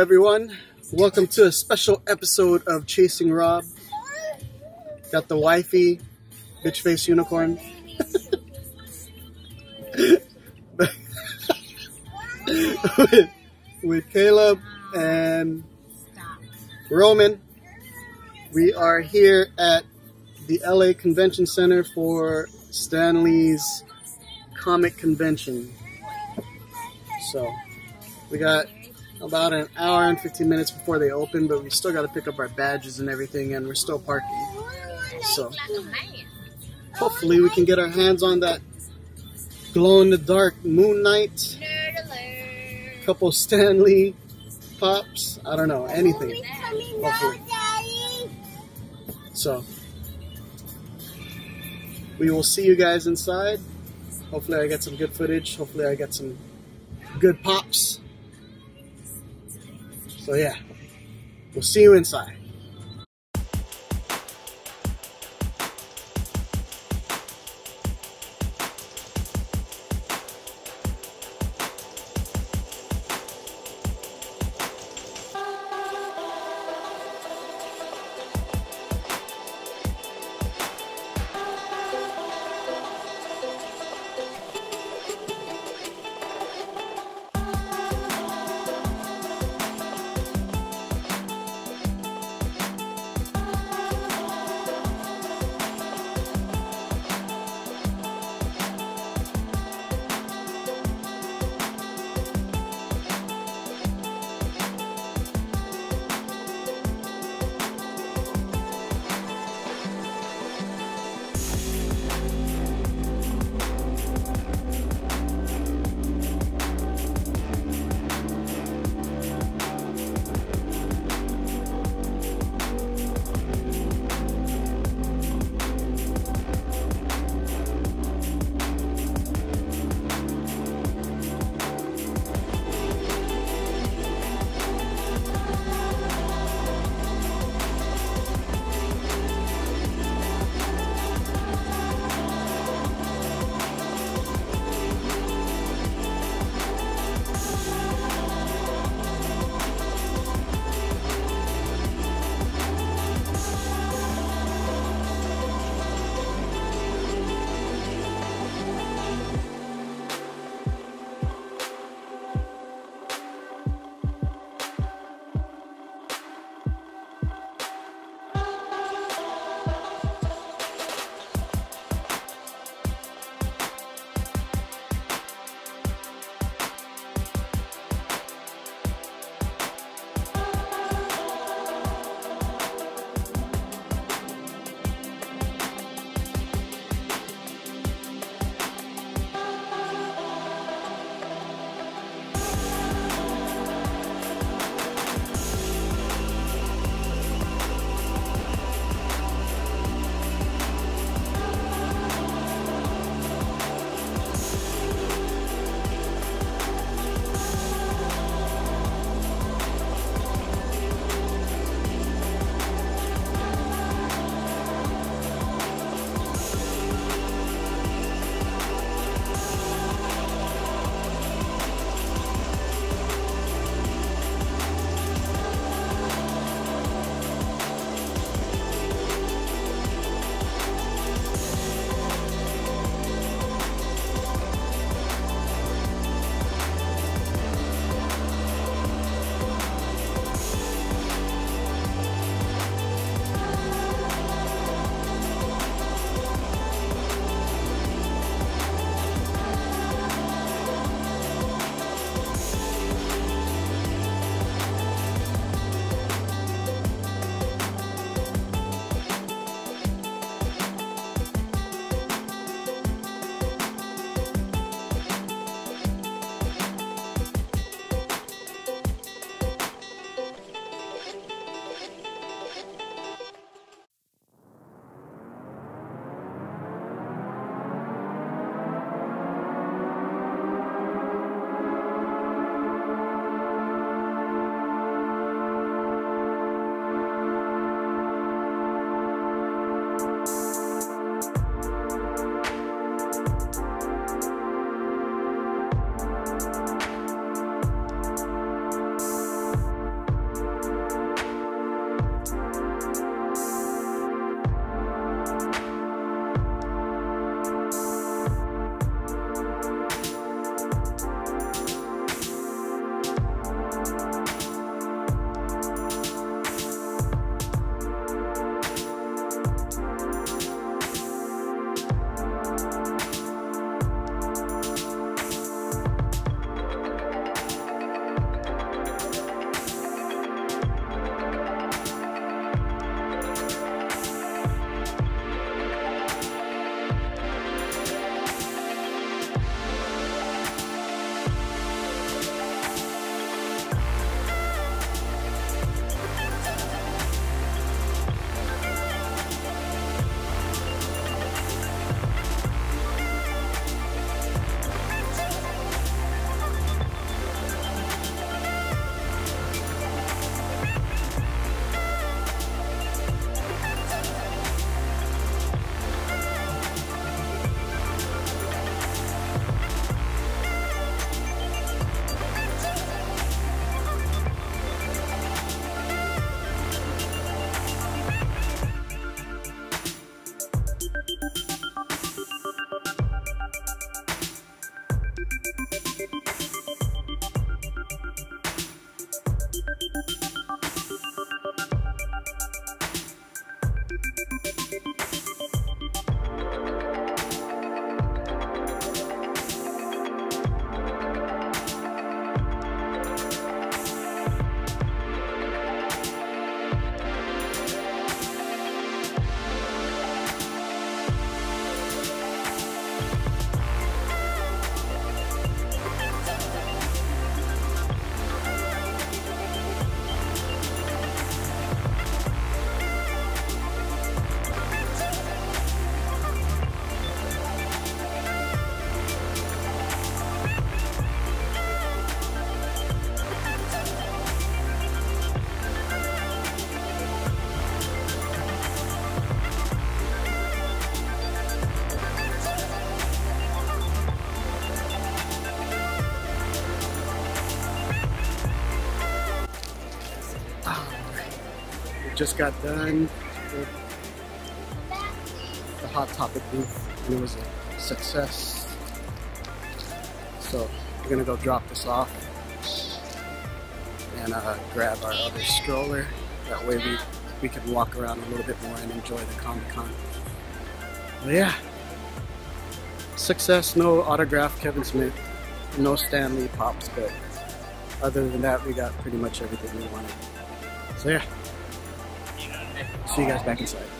Everyone. Welcome to a special episode of Chasing Rob. Got the wifey, bitch face unicorn. with, with Caleb and Roman. We are here at the LA Convention Center for Stan Lee's comic convention. So we got about an hour and 15 minutes before they open, but we still got to pick up our badges and everything, and we're still parking. So hopefully we can get our hands on that glow in the dark Moon Knight, couple Stan Lee pops. I don't know anything. Hopefully. So we will see you guys inside. Hopefully I get some good footage. Hopefully I get some good pops. So yeah, we'll see you inside. Just got done with the Hot Topic booth and it was a success. So we're gonna go drop this off and uh, grab our other stroller. That way we, we can walk around a little bit more and enjoy the Comic Con. But yeah, success, no autograph Kevin Smith, no Stan Lee pops, but other than that, we got pretty much everything we wanted. So yeah, see you guys back inside.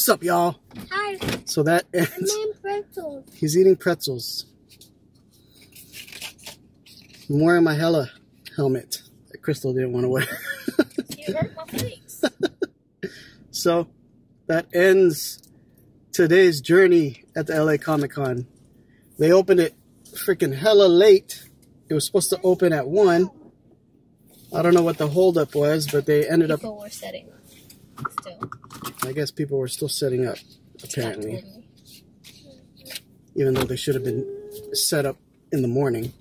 What's up, y'all? Hi. So that I'm ends. eating pretzels. He's eating pretzels. I'm wearing my Hella helmet. Crystal didn't want to wear. You hurt my face. so that ends today's journey at the LA Comic Con. They opened it freaking hella late. It was supposed to open at 1. I don't know what the holdup was, but they ended up. People were setting up still. I guess people were still setting up, apparently. Even though they should have been set up in the morning.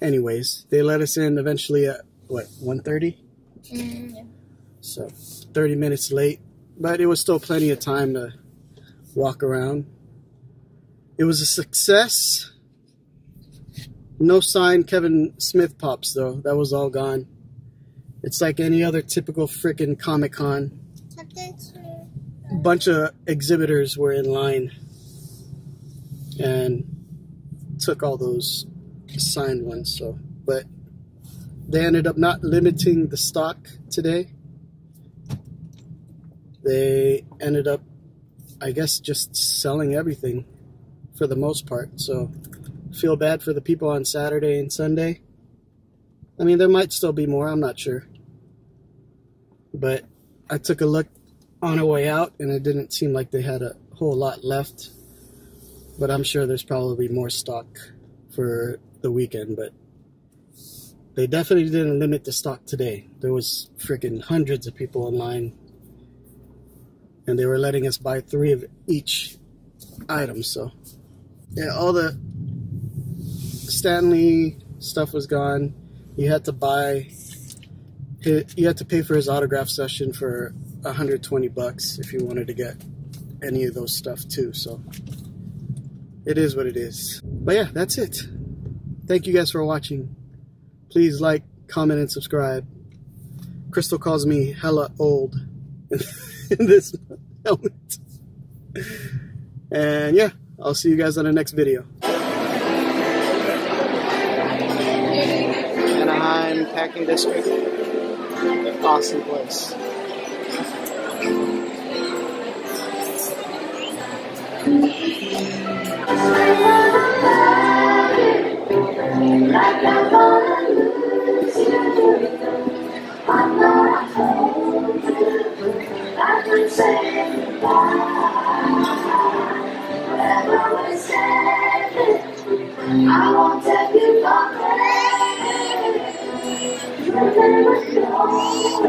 Anyways, they let us in eventually at, what, 1.30? Mm, yeah. So 30 minutes late, but it was still plenty of time to walk around. It was a success. No sign Kevin Smith pops though. That was all gone. It's like any other typical freaking Comic Con. A bunch of exhibitors were in line and took all those signed ones. So, but they ended up not limiting the stock today. They ended up, I guess, just selling everything for the most part. So, feel bad for the people on Saturday and Sunday. I mean, there might still be more, I'm not sure. But I took a look on our way out, and it didn't seem like they had a whole lot left. But I'm sure there's probably more stock for the weekend, but they definitely didn't limit the stock today. There was freaking hundreds of people online and they were letting us buy three of each item. So, yeah, all the Stan Lee stuff was gone. You had to buy. You had to pay for his autograph session for 120 bucks if you wanted to get any of those stuff too. So it is what it is. But yeah, that's it. Thank you guys for watching. Please like, comment, and subscribe. Crystal calls me hella old in this helmet. And yeah, I'll see you guys on the next video. Anaheim Packing District. Awesome place. You. I I told love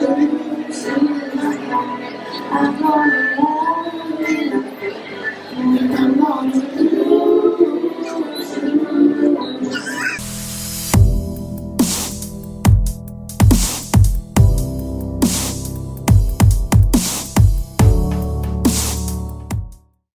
you.